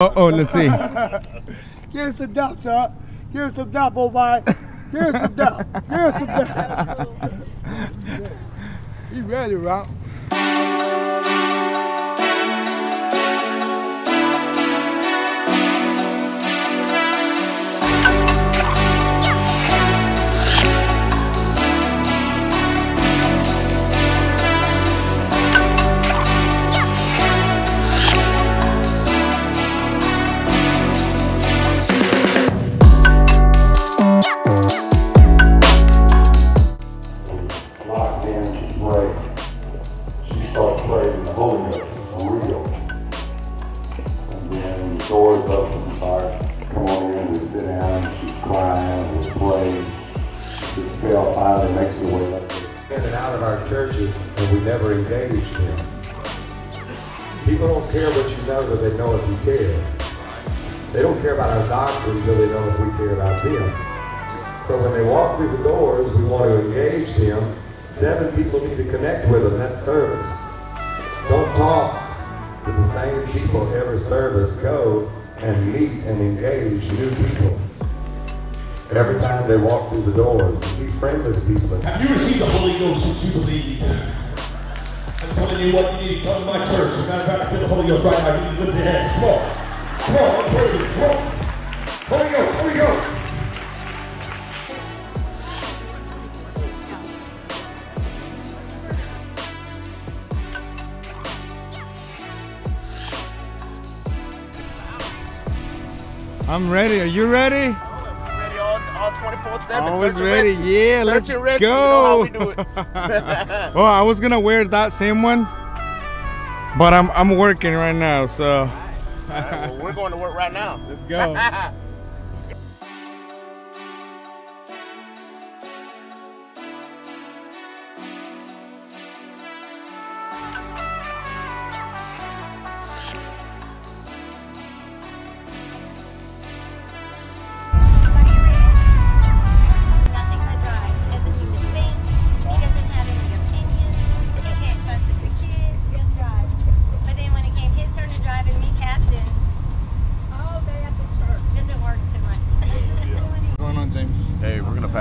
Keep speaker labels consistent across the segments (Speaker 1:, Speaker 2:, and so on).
Speaker 1: Uh oh, let's see.
Speaker 2: Give us some dump, sir. Give us some dump, old boy. Give us some dump. Give us some dump. He ready, Rock.
Speaker 3: Churches, and we never engage them. People don't care what you know, but they know if you care. They don't care about our doctrine until they know if we care about them. So when they walk through the doors, we want to engage them. Seven people need to connect with them. That's service. Don't talk to the same people every service. Go and meet and engage new people. Every time they walk through the doors, be friendly to people.
Speaker 4: Have you received the Holy Ghost since you believe? I'm telling you what you need. Come to my church. As a matter of fact, feel the Holy Ghost right now. You need to lift your hands. Come on. Come on. I'm praising. Come on. Holy Ghost. Holy Ghost.
Speaker 1: I'm ready. Are you ready?
Speaker 5: All, all 24 7.
Speaker 1: Always ready. Yeah, let's
Speaker 5: and rescue,
Speaker 1: go.
Speaker 5: you know how we do it.
Speaker 1: well, oh, I was gonna wear that same one, but I'm I'm working right now, so
Speaker 5: well, we're going to work right now.
Speaker 1: let's go.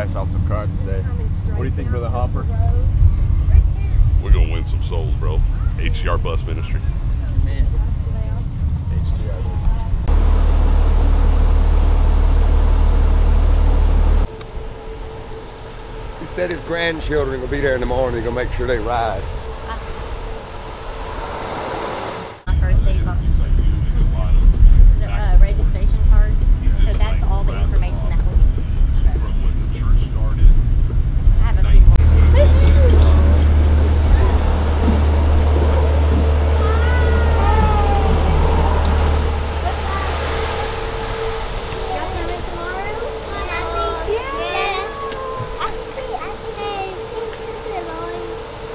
Speaker 6: Hey, pass out some cards today. What do you think, Brother Hopper?
Speaker 7: We're gonna win some souls, bro. HCR Bus Ministry.
Speaker 8: He said his grandchildren will be there in the morning. He's gonna make sure they ride.
Speaker 9: My first aid box. This is a uh, registration card. So that's all the information that we need.
Speaker 7: From when the church started.
Speaker 9: I have a few more.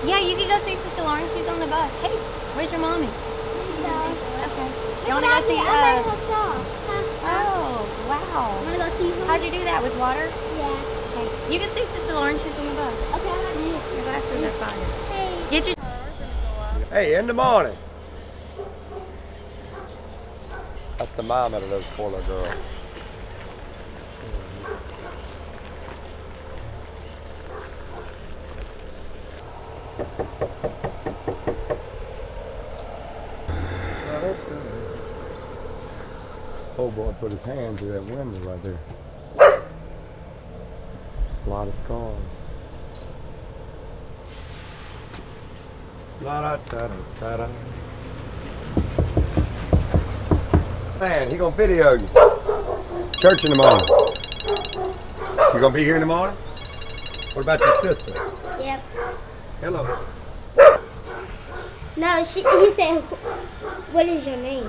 Speaker 9: Yeah, you can go see Sister Lauren. She's on the bus. Hey, where's your mommy? Okay. You want to go see? Uh, oh, wow.
Speaker 10: I'm gonna go see her.
Speaker 9: How'd you do that with water?
Speaker 10: Yeah.
Speaker 9: Okay. You can see Sister Lauren. She's on the bus.
Speaker 10: Okay.
Speaker 9: Your glasses are fine.
Speaker 10: Hey.
Speaker 9: Get your.
Speaker 8: Hey, in the morning. That's the mom out of those poor little girls. Oh boy, put his hand through that window right there. A lot of scars. La da da da da. Man, he gonna video you. Church in the morning. You gonna be here in the morning? What about your sister?
Speaker 10: Yep.
Speaker 8: Hello.
Speaker 10: No, she, he said, what is your name?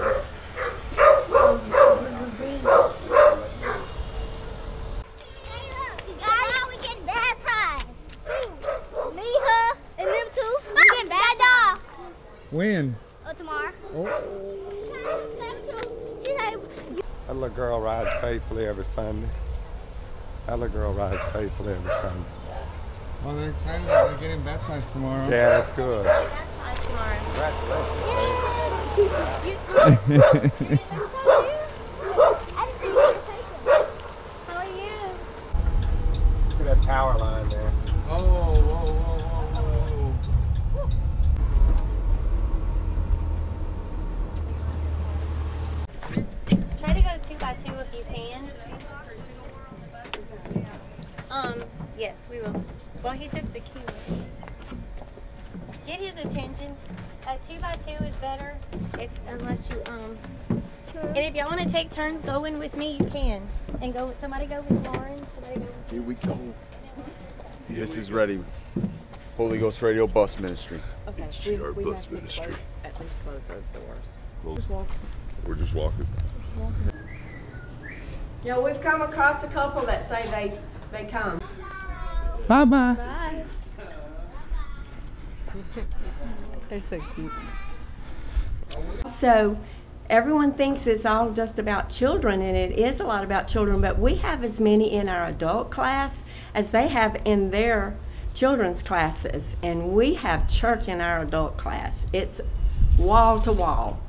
Speaker 10: Guys, we getting baptized. Me, her, and them two, we getting baptized.
Speaker 1: When?
Speaker 10: Oh, tomorrow.
Speaker 1: Oh.
Speaker 10: She
Speaker 8: That little girl rides faithfully every Sunday. That little girl rides faithfully every Sunday.
Speaker 1: Well, they're excited that they're getting baptized tomorrow.
Speaker 8: Yeah, that's good.
Speaker 9: Baptized tomorrow.
Speaker 8: Congratulations. babe.
Speaker 9: You too. his hands. Um, yes, we will. Well, he took the key. Get his attention. A two by two is better, if unless you um. And if y'all want to take turns going with me, you can. And go. Somebody go with Lauren. Somebody go.
Speaker 6: Here we go. This is ready. Holy Ghost Radio Bus Ministry.
Speaker 11: Okay,
Speaker 7: HGR
Speaker 11: we, we
Speaker 7: Bus
Speaker 11: have to
Speaker 7: Ministry.
Speaker 11: close, at least close those doors.
Speaker 7: Close.
Speaker 11: Just walk.
Speaker 7: We're just walking.
Speaker 11: You know, we've come across a couple that say they, they come.
Speaker 1: Bye bye.
Speaker 9: Bye.
Speaker 11: They're so cute. So, everyone thinks it's all just about children, and it is a lot about children, but we have as many in our adult class as they have in their children's classes, and we have church in our adult class. It's wall to wall.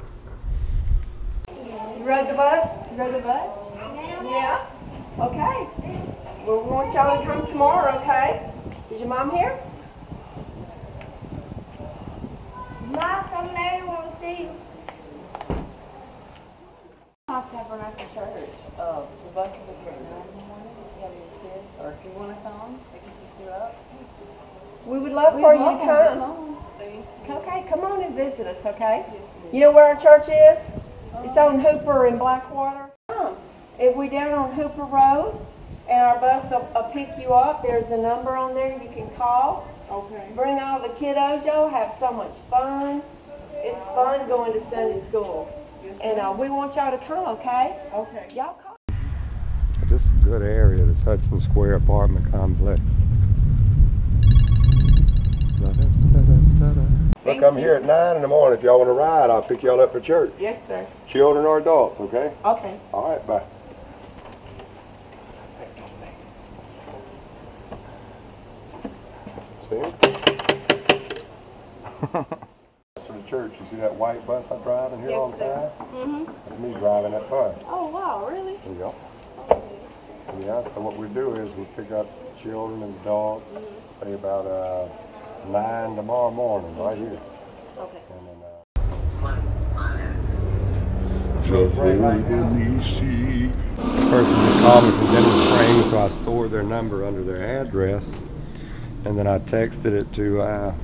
Speaker 11: You rode the bus? You rode the bus? Yeah. Okay. Well, we want y'all to come tomorrow, okay? Is your mom here?
Speaker 10: Ma, come there, I want to see you.
Speaker 11: Have to have her after church. Uh, the bus will be here at nine in the morning. You have your kids, or if you want to come, they can pick you up. We would love for you to come. Okay, come on and visit us, okay? You know where our church is? It's on Hooper and Blackwater. Come. If we're down on Hooper Road, and our bus will, will pick you up, there's a number on there you can call. Okay. Bring all the kiddos, y'all have so much fun. It's fun going to Sunday school. And uh, we want y'all to come, okay? Okay. Y'all come.
Speaker 8: This is a good area, this Hudson Square apartment complex. Look, I'm here at nine in the morning. If y'all want to ride, I'll pick y'all up for church.
Speaker 11: Yes, sir.
Speaker 8: Children or adults, okay?
Speaker 11: Okay.
Speaker 8: All right, bye. See? to the church. You see that white bus I drive in here all the time?
Speaker 11: Mm-hmm.
Speaker 8: That's me driving that bus.
Speaker 11: Oh, wow, really?
Speaker 8: There you go. Yeah, so what we do is we pick up children and adults, say about uh, nine tomorrow morning, right here.
Speaker 11: Okay.
Speaker 8: And then, uh,
Speaker 7: Jehovah Nissi.
Speaker 8: This person just called me from Denham Springs, so I stored their number under their address, and then I texted it to uh,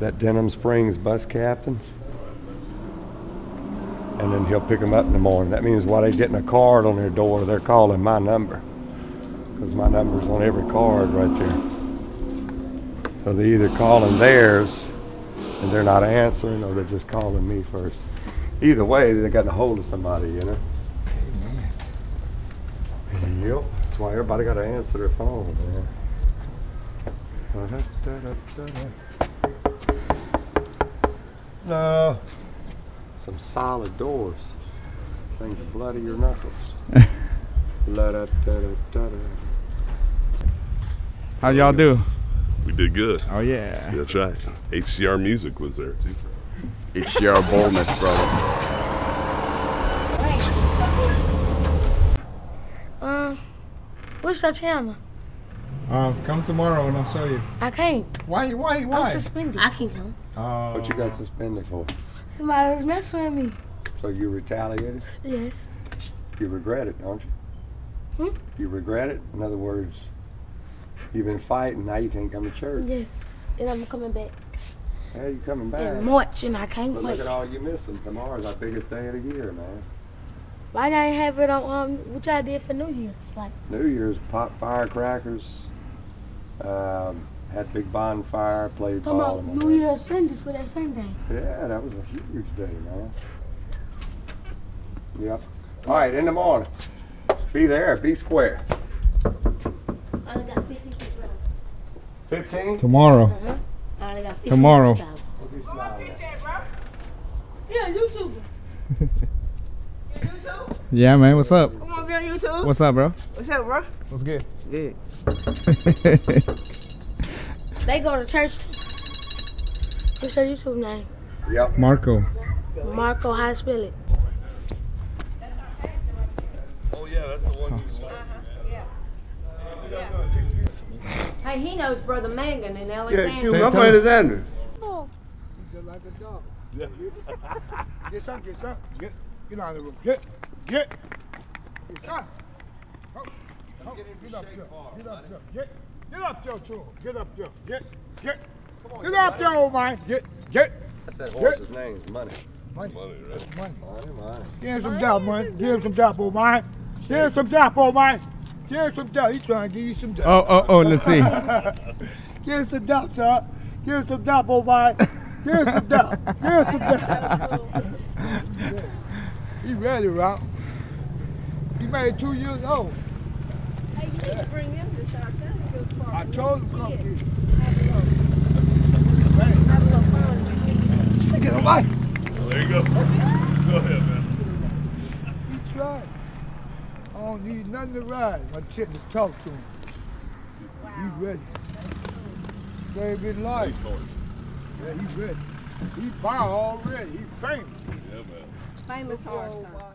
Speaker 8: that Denham Springs bus captain, and then he'll pick them up in the morning. That means while they're getting a card on their door, they're calling my number, because my number's on every card right there. So they're either calling theirs, and they're not answering, or they're just calling me first. Either way, they're getting a hold of somebody, you know. Yep, that's why everybody got to answer their phone, man. No. Some solid doors. Things bloody your knuckles.
Speaker 1: How y'all do?
Speaker 7: We did good.
Speaker 1: Oh yeah.
Speaker 7: That's right. HCR Music was there too.
Speaker 6: HCR Boldness, brother.
Speaker 10: Um, what's your channel?
Speaker 1: Uh, come tomorrow and I'll show you.
Speaker 10: I can't.
Speaker 1: Why? Why? Why?
Speaker 10: I'm suspended. I can come.
Speaker 1: Oh.
Speaker 8: What you got suspended for?
Speaker 10: Somebody was messing with me.
Speaker 8: So you retaliated?
Speaker 10: Yes.
Speaker 8: You regret it, don't you?
Speaker 10: Hmm?
Speaker 8: You regret it? In other words, you've been fighting, now you can't come to church.
Speaker 10: Yes. And I'm coming back
Speaker 8: Hey, you coming back?
Speaker 10: in March, and I can't
Speaker 8: But
Speaker 10: wait.
Speaker 8: look at all you're missing. Tomorrow's our biggest day of the year, man.
Speaker 10: Why not have it on um what y'all did for New Year's? Like
Speaker 8: New Year's, pop firecrackers, um, had big bonfire, played
Speaker 10: come
Speaker 8: ball.
Speaker 10: on
Speaker 8: and all
Speaker 10: New
Speaker 8: that.
Speaker 10: Year's Sunday for that Sunday.
Speaker 8: Yeah, that was a huge day, man. Yep. All right, in the morning. Be there, be square.
Speaker 10: I only got 50 kids left.
Speaker 8: 15?
Speaker 1: Tomorrow.
Speaker 10: Uh-huh. I only got 50
Speaker 1: Tomorrow.
Speaker 10: kids left. Yeah, YouTuber.
Speaker 1: Yeah, man. What's up?
Speaker 11: Come on, be on YouTube.
Speaker 1: What's up, bro?
Speaker 11: What's up, bro?
Speaker 1: What's good?
Speaker 11: Good.
Speaker 10: They go to church. What's your YouTube name?
Speaker 8: Yep.
Speaker 1: Marco.
Speaker 10: Marco, how to spell it?
Speaker 7: Oh yeah, that's the one.
Speaker 11: Hey, he knows Brother Mangan in
Speaker 2: Yeah,
Speaker 11: Alexandria.
Speaker 2: you, my friend is Andrew.
Speaker 10: Oh.
Speaker 2: Just like a dog. Get some, get some. Get, get out of the room. Get, get. Oh. Come. Come. Come. Get up there. Get up there. Get, get up there to him. Get up there. Get, get. Get up there, old man. Get, get.
Speaker 8: That's that
Speaker 2: Get.
Speaker 8: horse's name, money.
Speaker 2: Money.
Speaker 7: Money, right?
Speaker 2: Money.
Speaker 8: Money, money.
Speaker 2: Give him some dap, man. Give him some dap, old man. Give him some dap, old man. Give him some dap. He's trying to give you some dap.
Speaker 1: Oh, oh, oh, let's see.
Speaker 2: Give him some dap, sir. Give him some dap, old man. Give him some dap. Give him some dap. he ready, Rob. He made two years old.
Speaker 11: Hey, you need to bring them to South Sunday School for
Speaker 2: I told him come
Speaker 11: kids.
Speaker 2: get him.
Speaker 11: Have a little fun.
Speaker 2: Get him, Mike.
Speaker 7: Well, there you go. Go ahead, man.
Speaker 2: He tried. I don't need nothing to ride. I sit and talk to him. He's ready. Save his life. Yeah, he's ready. He bow already. He's famous.
Speaker 7: Yeah, man.
Speaker 11: Famous horse, son.